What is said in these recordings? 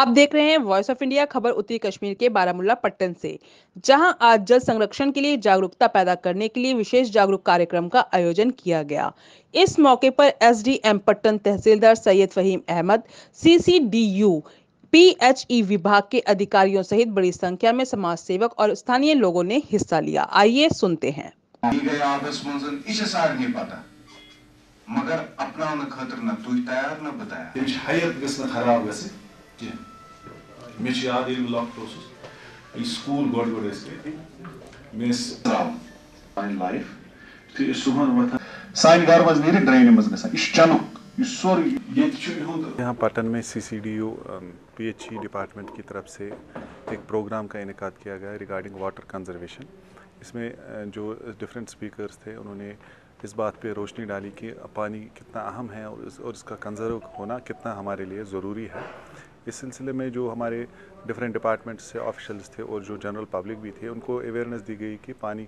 आप देख रहे हैं वॉइस ऑफ़ इंडिया खबर उत्तरी कश्मीर के बारामुल्ला पट्टन से जहाँ आज जल संरक्षण के लिए जागरूकता पैदा करने के लिए विशेष जागरूक कार्यक्रम का आयोजन किया गया। इस मौके पर एसडीएम पट्टन तहसीलदार सैयद फहीम अहमद सीसीडीयू पीएचई विभाग के अधिकारियों सहित बड़ी संख्या में समाज सेवक और स्थानीय लोगों ने हिस्सा लिया। आइए सुनते हैं। मगर अपना खतर न तु तैयार न बताया। खराब कह मे याद ये लॉक ओसुस स्कूल गोड गोड मेस लाइफ। सुबह वथा सान घर मज नीर ड्रेन मज गसा इस चनुक यहाँ पटन में C C D U P H E department की तरफ़ से एक प्रोग्राम का इनका किया गया रिगार्डिंग वाटर कंजर्वेशन इसमें जो डिफरेंट स्पीकर्स थे उन्होंने इस बात पे रोशनी डाली कि पानी कितना अहम है और, इस, और इसका कंजर्व होना कितना हमारे लिए ज़रूरी है। इस सिलसिले में जो हमारे डिफरेंट डिपार्टमेंट से ऑफिशल्स थे और जो जनरल पब्लिक भी थे, उनको अवेयरनेस दी गई कि पानी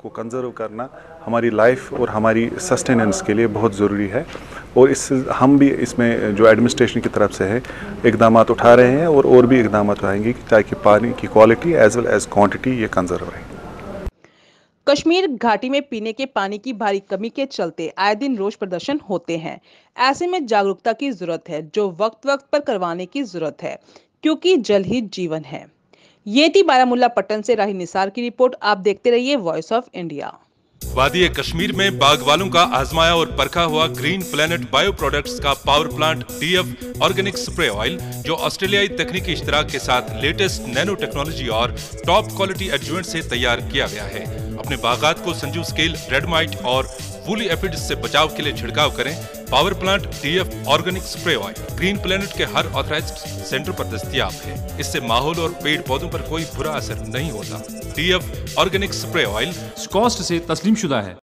को कंजर्व करना हमारी लाइफ और हमारी सस्टेनेंस के लिए बहुत ज़रूरी है। और इस, हम भी इसमें जो एडमिनिस्ट्रेशन की तरफ़ से है इकदाम उठा रहे हैं और और भी इकदाम उठाएँगे ताकि पानी की quality as well as quantity ये कंजर्व रहे। कश्मीर घाटी में पीने के पानी की भारी कमी के चलते आए दिन रोज प्रदर्शन होते हैं। ऐसे में जागरूकता की ज़रूरत है, जो वक्त वक्त पर करवाने की ज़रूरत है, क्योंकि जल ही जीवन है। ये थी बारामूला पट्टन से राही निसार की रिपोर्ट। आप देखते रहिए वॉइस ऑफ़ इंडिया वादी कश्मीर में बाग वालों का आजमाया और परखा हुआ ग्रीन प्लेनेट बायो प्रोडक्ट्स का power plant DF organic spray oil जो ऑस्ट्रेलियाई तकनीकी इश्तराक के साथ लेटेस्ट नैनो टेक्नोलॉजी और टॉप क्वालिटी एडजुएंट से तैयार किया गया है। अपने बागात को San Jose scale red mite और वूली एपिड से बचाव के लिए छिड़काव करें। Power plant DF organic spray oil green planet के हर ऑथराइज सेंटर पर दस्तियाब है। इससे माहौल और पेड़ पौधों पर कोई बुरा असर नहीं होता। DF organic spray oil cost से तस्लीम शुदा है।